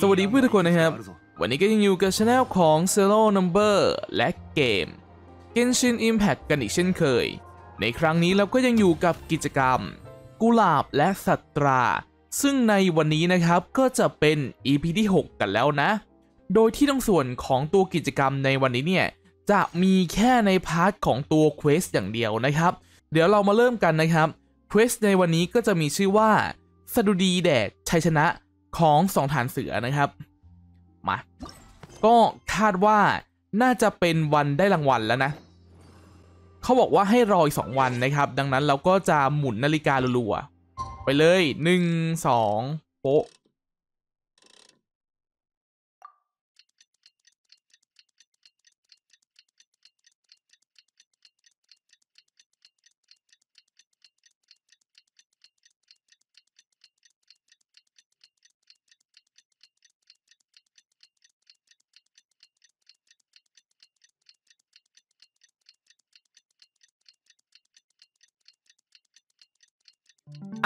สวัสดีเพื่อนทุกคนนะครับ วันนี้ก็ยังอยู่กับช anel ของ Zero Number และเกม Genshin Impact กันอีกเช่นเคย ในครั้งนี้เราก็ยังอยู่กับกิจกรรม กุหลาบและศัสตรา ซึ่งในวันนี้นะครับก็จะเป็น EP ที่ 6 กันแล้วนะ โดยที่ตรงส่วนของตัวกิจกรรมในวันนี้เนี่ย จะมีแค่ใน part ของตัว quest อย่างเดียวนะครับ เดี๋ยวเรามาเริ่มกันนะครับ quest ในวันนี้ก็จะมีชื่อว่าสดุดีแดดชัยชนะ ของสองฐานเสือนะครับ มา ก็คาดว่าน่าจะเป็นวันได้รางวัลแล้วนะ เขาบอกว่าให้รออีกสองวันนะครับ ดังนั้นเราก็จะหมุนนาฬิกาลัวๆไปเลยหนึ่งสองโป๊ะ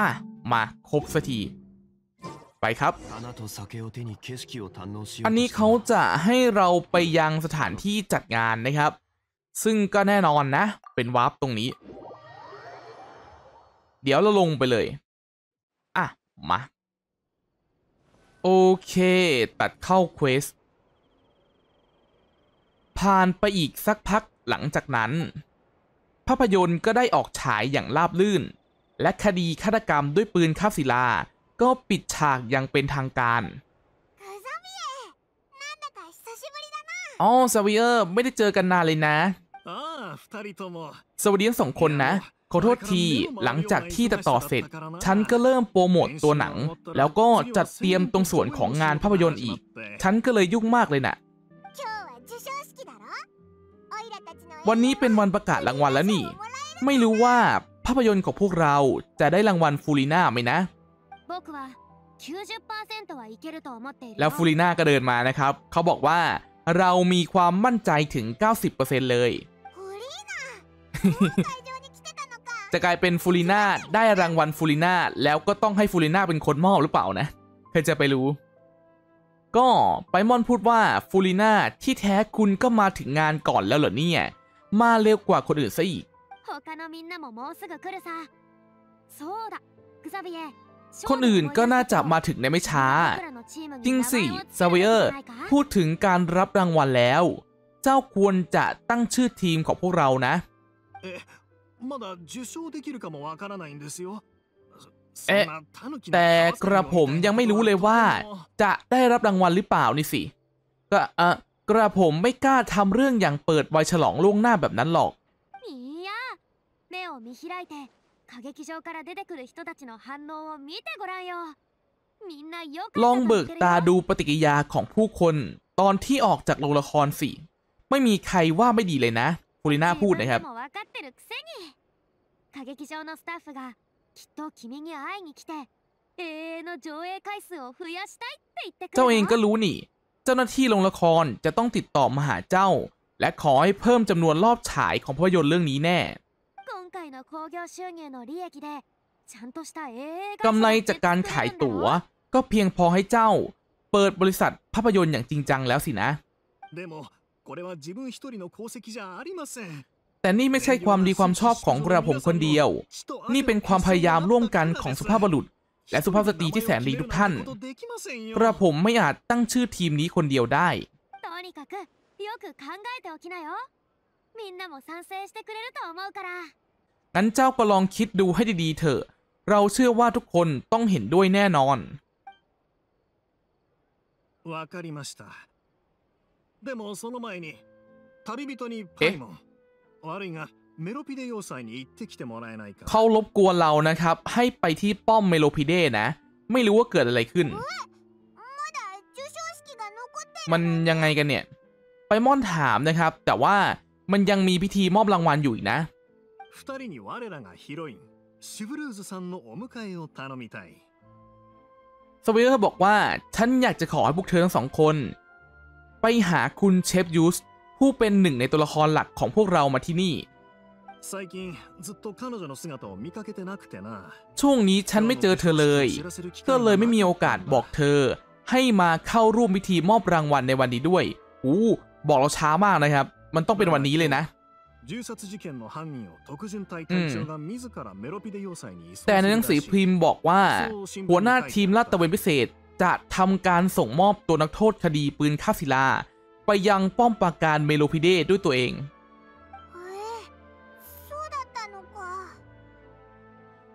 ่ะ มาครบสักที ไปครับ อันนี้เขาจะให้เราไปยังสถานที่จัดงานนะครับ ซึ่งก็แน่นอนนะ เป็นวาร์ปตรงนี้ เดี๋ยวเราลงไปเลย อะ มา โอเค ตัดเข้าเควสผ่านไปอีกสักพักหลังจากนั้น ภาพยนตร์ก็ได้ออกฉายอย่างราบลื่น และคดีฆาตกรรมด้วยปืนคาบศิลา ก็ปิดฉากอย่างเป็นทางการอ๋อซาวียร์ไม่ได้เจอกันนานเลยนะ สวัสดีทั้งสองคนนะ ขอโทษทีหลังจากที่ตัดต่อเสร็จ ฉันก็เริ่มโปรโมตตัวหนัง แล้วก็จัดเตรียมตรงส่วนของงานภาพยนตร์อีก ฉันก็เลยยุ่งมากเลยนะ่ะวันนี้เป็นวันประกาศรางวัลแล้วนี่ ไม่รู้ว่า ภาพยนตร์ของพวกเราจะได้รางวัลฟูลีน่าไหมนะ แล้วฟูลีน่าก็เดินมานะครับ เขาบอกว่าเรามีความมั่นใจถึง 90%เลยจะกลายเป็นฟูลีน่าได้รางวัลฟูลีน่าแล้วก็ต้องให้ฟูลีน่าเป็นคนมอบหรือเปล่านะใครจะไปรู้ ก็ไพม่อนพูดว่าฟูรีน่าที่แท้คุณก็มาถึงงานก่อนแล้วเหรอเนี่ย มาเร็วกว่าคนอื่นซะอีก 他のみんなももうすぐ来るさそうだグザビエ คนอื่นก็น่าจะมาถึงในไม่ช้า จริงสิซาเวอร์ พูดถึงการรับรางวัลแล้ว เจ้าควรจะตั้งชื่อทีมของพวกเรานะ まだ受賞できるかもわからないんですよそえそんな狸の แต่ 皮 กระผมยังไม่รู้เลยว่า จะได้รับรางวัลหรือเปล่านี่สิ ก็เออกระผมไม่กล้าทำเรื่องอย่างเปิดไวฉลองล่วงหน้าแบบนั้นหรอก いや 目を見開いて歌劇場から出てくる人たちの反応を見てごらんよみんなよかった ลอง と言 เบิ っ ก てる ตา よ ดูปฏิกิริยาของผู้คน ตอนที่ออกจากโรงละครสิ ไม่มีใครว่าไม่ดีเลยนะฟูลิน่าพูดนะครับ 自分でも分かってるくせに歌劇場のスタッフがきっと君に会いに来て永遠の上映回数を増やしたいって言ってくる เจ้าเองก็ よ รู้นี่ เจ้าหน้าที่โรงละครจะต้องติดต่อมาหาเจ้า และขอให้เพิ่มจำนวนรอบฉายของภาพยนตร์เรื่องนี้แน่ กำไรจากการขายตั๋ว ก็เพียงพอให้เจ้า เปิดบริษัทภาพยนตร์อย่างจริงจังแล้วสินะ でもこれは自分一人の功績じゃありません แต่นี่ไม่ใช่ความดีความชอบของกระผมคนเดียว นี่เป็นความพยายามร่วมกันของสุภาพบุรุษ และสุภาพสตรีที่แสนดีทุกท่าน กระผมไม่อาจตั้งชื่อทีมนี้คนเดียวได้ とにかくよく考えておきなよみんなも賛成してくれると思うから งั้นเจ้าก็ลองคิดดูให้ดีๆเถอะ เราเชื่อว่าทุกคนต้องเห็นด้วยแน่นอนเอ๊ะเขอรบกวนเรานะครับ ให้ไปที่ป้อมเมโลพิเดนะ ไม่รู้ว่าเกิดอะไรขึ้น มันยังไงกันเนี่ย ไพม่อนถามนะครับ แต่ว่ามันยังมีพิธีมอบรางวัลอยู่นะ 二人に我らがヒロインシブルーズさんのお迎えを頼みたい สวีเออร์บอกว่า ฉันอยากจะขอให้พวกเธอทั้งสองคน ไปหาคุณเชฟยูส ผู้เป็นหนึ่งในตัวละครหลักของพวกเรามาที่นี่ 最近ずっと彼女の姿を見かけてなくてな ช่วงนี้ฉันไม่เจอเธอเลย ก็เลยไม่มีโอกาสบอกเธอ ให้มาเข้าร่วมพิธีมอบรางวัลในวันนี้ด้วยอู้บอกเราช้ามากนะครับ มันต้องเป็นวันนี้เลยนะ 銃殺事件の犯人を特巡隊隊長が自らメロピデ要塞に移送す แต่ る ในหนังสือ らしい พิมพ์บอกว่า หัวหน้าทีมลาดตระเวนพิเศษ จะทำการส่งมอบตัวนักโทษคดีปืนฆ่าศิลา ไปยังป้อมปราการเมโลพิเดด้วยตัวเอง えそうだったのか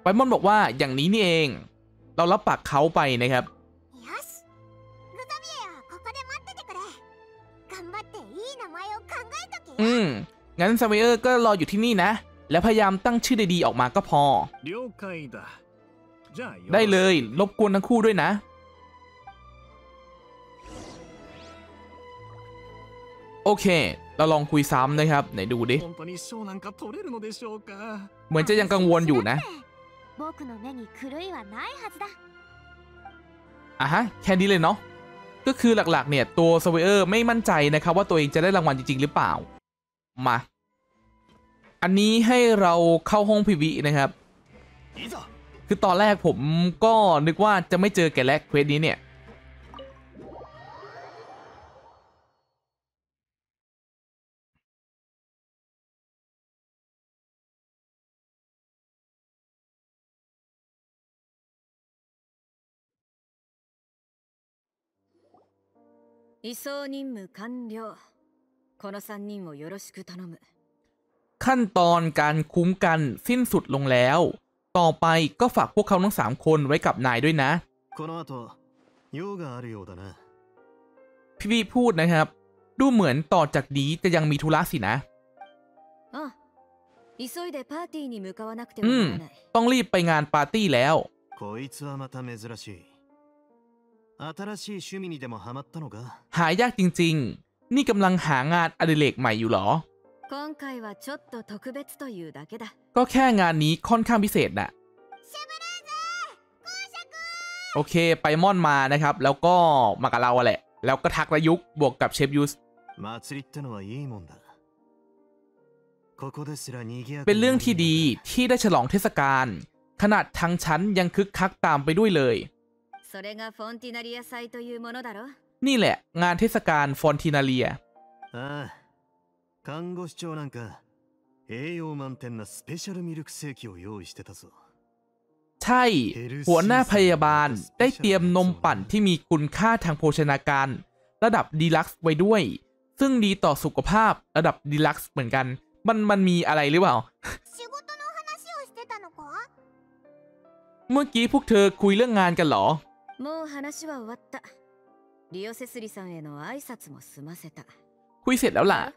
ไปมอนบอกว่าอย่างนี้นี่เอง เรารับปากเขาไปนะครับ よしグザビエはここで待っててくれ頑張っていい名前を考えとけ อื よ ม งั้นซาเวเออร์ก็รออยู่ที่นี่นะ และพยายามตั้งชื่อดีๆออกมาก็พอ ได้เลยรบกวนทั้งคู่ด้วยนะ โอเค เราลองคุยซ้ำนะครับ ไหนดูดิ เหมือนจะยังกังวลอยู่นะอะฮะ แค่นี้เลยเนาะก็คือหลักๆ เนี่ย ตัวสเวเออร์ไม่มั่นใจนะครับ ว่าตัวเองจะได้รางวัลจริง ๆ หรือเปล่า มา อันนี้ให้เราเข้าห้องพีวีนะครับ いざ คือตอนแรกผมก็นึกว่าจะไม่เจอแกแลกเควสนี้เนี่ย 移送任務完了 この3人をよろしく頼む ขั้นตอนการคุ้มกันสิ้นสุดลงแล้ว ต่อไปก็ฝากพวกเขาทั้งสามคนไว้กับนายด้วยนะ この後用があるようだな พี่วีพูดนะครับ ดูเหมือนต่อจากนี้จะยังมีธุระสินะ ああ急いでパーティーに向かわなくては อื な ม らない、 ต้องรีบไปงานปาร์ตี้แล้ว こいつはまた珍しい新しい趣味にでもハマったのか หายากจริงๆ นี่กำลังหางานอดิเรกใหม่อยู่หรอ ก็แค่งานนี้ค่อนข้างพิเศษนะโอเค ไปม่อนมานะครับ แล้วก็มากับเราแหละ แล้วก็ทักระยุกบวกกับเชฟยูสเป็นเรื่องที่ดีที่ได้ฉลองเทศกาลขนาดทางชั้นยังคึกคักตามไปด้วยเลย それがフォンティナリア祭というものだろ นี่แหละ งานเทศกาลฟอนตินาเลีย ああ看護師長なんか栄養満点なスペシャルミルクセーキを用意してたぞ ใช่ หัวหน้าพยาบาลได้เตรียมนมปั่นที่มีคุณค่าทางโภชนาการ ระดับดีลักซ์ไว้ด้วย ซึ่งดีต่อสุขภาพระดับดีลักซ์เหมือนกัน มันมันมีอะไรหรือเปล่า 仕事の話をしてたのか เมื่อกี้พวกเธอคุยเรื่องงานกันเหรอ もう話は終わった リオセスリさんへの挨拶も済ませた คุยเสร็จแล้วล่ะ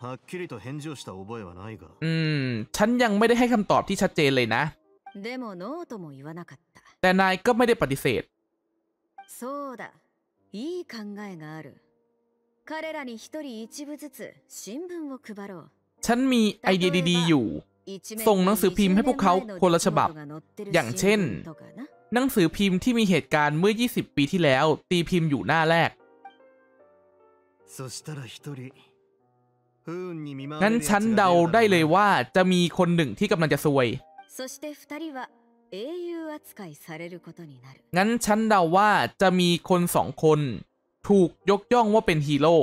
はっきりと返事をした覚えはないが อืม ฉันยังไม่ได้ให้คำตอบที่ชัดเจนเลยนะ でもノーとも言わなかった แต่นายก็ไม่ได้ปฏิเสธ そうだいい考えがある彼らに一人一部ずつ新聞を配ろう ฉันมีไอเดียดีๆอยู่ 一面 ส่งหนังสือพิมพ์ให้พวกเขาคนละฉบับ 20年前の出来事が載ってる อย่างเช่น 新聞とかな หนังสือพิมพ์ที่มีเหตุการณ์เมื่อ 20 ปีที่แล้ว ตีพิมพ์อยู่หน้าแรก งั้นฉันเดาได้เลยว่าจะมีคนหนึ่งที่กำลังจะซวย งั้นฉันเดาว่าจะมีคนสองคน ถูกยกย่องว่าเป็นฮีโร่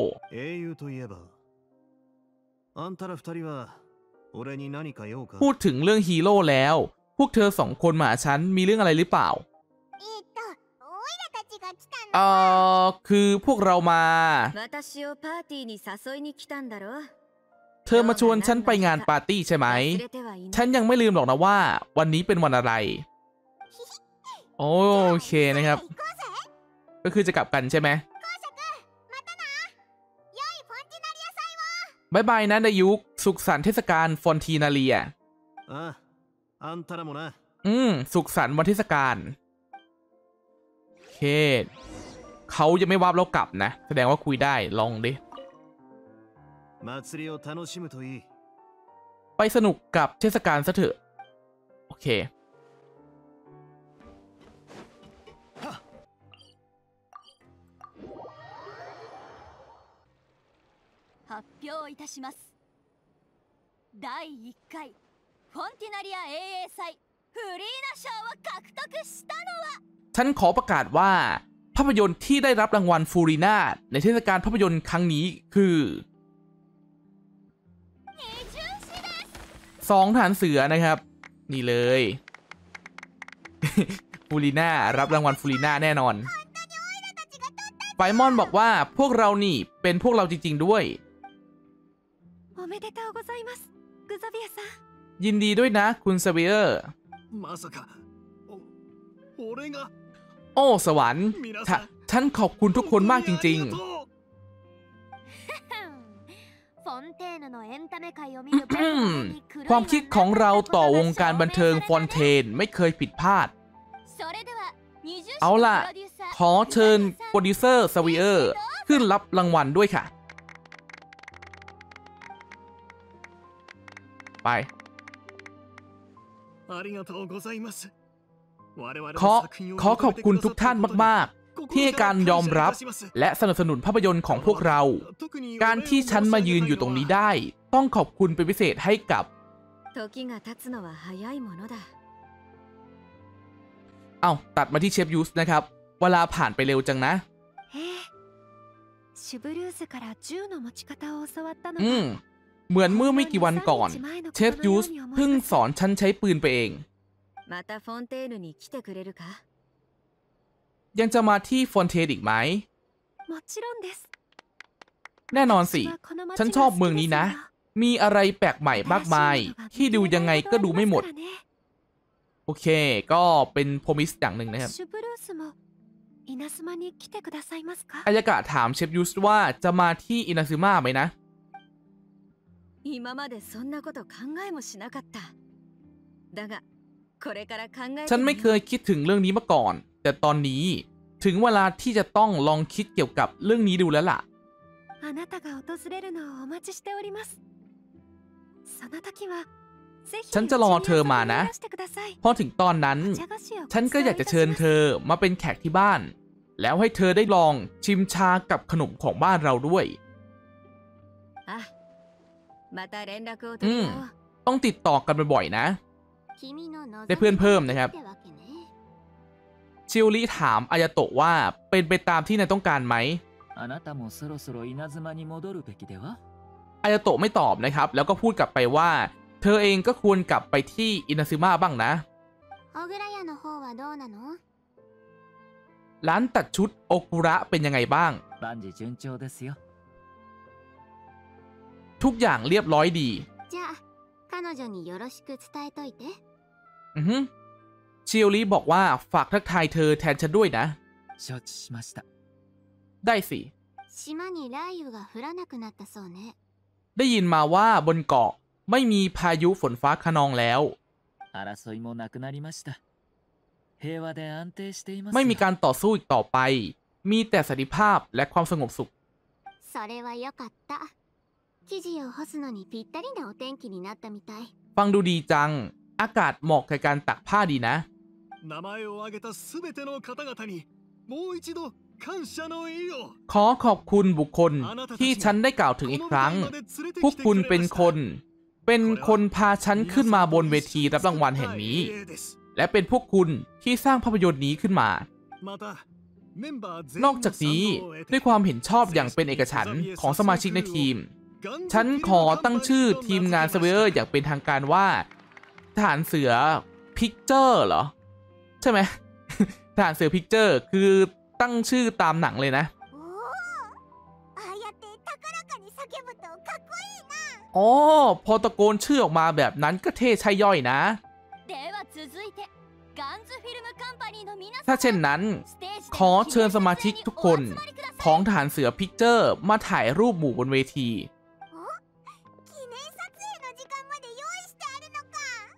พูดถึงเรื่องฮีโร่แล้ว พวกเธอสองคนมาหาฉันมีเรื่องอะไรหรือเปล่าเอ่อคือพวกเรามาเธอมาชวนฉันไปงานปาร์ตี้ใช่ไหม ฉันยังไม่ลืมหรอกนะว่า วันนี้เป็นวันอะไร โอเคนะครับ ก็คือจะกลับกันใช่ไหมบายบายนะนายุกสุขสันต์เทศกาลฟอนทีนาเรีย あああんたらもな อืม สุขสันต์วันเทศกาลโอเค เขายังไม่วาบเรากลับนะ แสดงว่าคุยได้ลองดิ 祭りを楽しむといい ไปสนุกกับเทศกาลซะเถอะ โอเค 発表いたします第1回 フォンティナリア英英祭フリーナ賞を獲得したのは ฉันขอประกาศว่า ภาพยนตร์ที่ได้รับรางวัลฟูริน่าในเทศกาลภาพยนตร์ครั้งนี้คือสองฐานเสือนะครับ นี่เลย ฟูริน่ารับรางวัลฟูริน่าแน่นอน ไฟมอนบอกว่าพวกเรานี่เป็นพวกเราจริง ๆ ด้วย おめでとうございますグザビエさん ยิ ยินดีด้วยนะ คุณเซเวียร์โอ้ สวรรค์ท่านขอบคุณทุกคนมากจริง ๆความคิดของเราต่อวงการบันเทิงฟอนเทนไม่เคยผิดพลาด เอาล่ะ ขอเชิญโปรดิวเซอร์ซาเวียร์ ขึ้นรับรางวัลด้วยค่ะ ไป ขอขอขอบคุณทุกท่านมาก ๆ ที่ให้การยอมรับและสนับสนุนภาพยนตร์ของพวกเรา การที่ฉันมายืนอยู่ตรงนี้ได้ ต้องขอบคุณเป็นพิเศษให้กับเอาตัดมาที่เชฟยูสนะครับ เวลาผ่านไปเร็วจังนะอืม เหมือนเมื่อไม่กี่วันก่อน เชฟยูสเพิ่งสอนฉันใช้ปืนไปเอง ยังจะมาที่ฟอนเทนอีกไหม แน่นอนสิ ฉันชอบเมืองนี้นะ มีอะไรแปลกใหม่มากมาย ที่ดูยังไงก็ดูไม่หมด โอเค ก็เป็นพรมิสอย่างหนึ่งนะครับอายากะถามเชฟยูสว่าจะมาที่อินาซึมาไหมนะ 今までそんなこと考えもしなかっただがこれから考えて ฉันไม่เคยคิดถึงเรื่องนี้มาก่อน แต่ตอนนี้ถึงเวลาที่จะต้องลองคิดเกี่ยวกับเรื่องนี้ดูแล้วล่ะ あなたが訪れるのをお待ちしておりますその時はぜひฉันจะรอเธอมานะ うちに遊びにいらしてください พอถึงตอนนั้น お茶菓子を ฉันก็อยากจะเชิญเธอมาเป็นแขกที่บ้าน แล้วให้เธอได้ลองชิมชากับขนมของบ้านเราด้วย あ อืมต้องติดต่อกันบ่อยๆนะ ได้เพื่อนเพิ่มนะครับ ชิลลี่ถามอายาโตะว่าเป็นไปตามที่นายต้องการไหมอายาโตะไม่ตอบนะครับ แล้วก็พูดกลับไปว่า เธอเองก็ควรกลับไปที่อินาซึมะบ้างนะร้านตัดชุดโอกุระเป็นยังไงบ้าง ทุกอย่างเรียบร้อยดีอือฮึชิลลี่บอกว่าฝากทักทายเธอแทนฉันด้วยนะ ได้สิได้ยินมาว่าบนเกาะไม่มีพายุฝนฟ้าคะนองแล้ว ไม่มีการต่อสู้อีกต่อไป มีแต่สันติภาพและความสงบสุข 生地を干すのにぴったりなお天気になったみたい ฟังดูดีจัง อากาศเหมาะกับการตักผ้าดีนะ 名前を挙げたすべての方々にもう一度感謝の意を ขอขอบคุณบุคคลที่ฉันได้กล่าวถึงอีกครั้ง พวกคุณเป็นคน เป็นคนพาฉันขึ้นมาบนเวทีรับรางวัลแห่งนี้ และเป็นพวกคุณที่สร้างภาพยนตร์นี้ขึ้นมา นอกจากนี้ด้วยความเห็นชอบอย่างเป็นเอกฉันท์ของสมาชิกในทีม ฉันขอตั้งชื่อทีมงานซาเวียร์อย่างเป็นทางการว่าทหารเสือ Picture เหรอ ใช่ไหมทหารเสือ Picture คือตั้งชื่อตามหนังเลยนะโอ้พอตะโกนชื่อออกมาแบบนั้นก็เท่ใช่ย่อยนะ ถ้าเช่นนั้น ขอเชิญสมาชิกทุกคนของทหารเสือ Picture มาถ่ายรูปหมู่บนเวที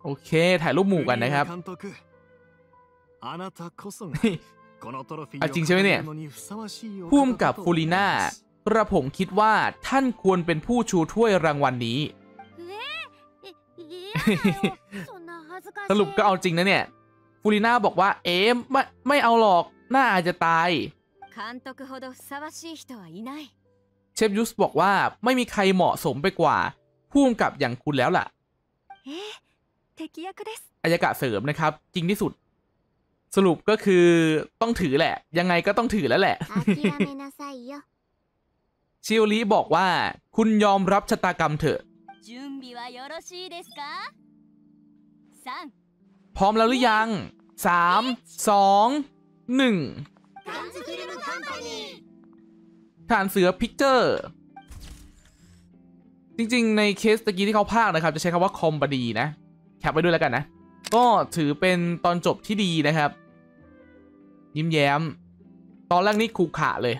โอเค ถ่ายรูปหมู่กันนะครับจริงใช่ไหมเนี่ยพุ่มกับฟูรีน่ากระผมคิดว่าท่านควรเป็นผู้ชูถ้วยรางวัลนี้ สรุปก็เอาจริงนะเนี่ยฟูรีน่าบอกว่าเอ๊ะไม่ไม่เอาหรอกน่าอาจจะตายเชฟยุสบอกว่าไม่มีใครเหมาะสมไปกว่าพุ่มกับอย่างคุณแล้วล่ะ อายกะเสริมนะครับ จริงที่สุด สรุปก็คือต้องถือแหละ ยังไงก็ต้องถือแล้วแหละชิโอริบอกว่า คุณยอมรับชะตากรรมเถอะพร้อมแล้วหรือยังสามสองหนึ่งฐานเสือพิกเจอร์ จริงๆ ในเคสตะกี้ที่เขาพากนะครับ จะใช้คำว่าคอมบดีนะ แคปไว้ด้วยแล้วกันนะ ก็ถือเป็นตอนจบที่ดีนะครับ ยิ้มแย้ม ตอนแรกนี่ขรุขะเลย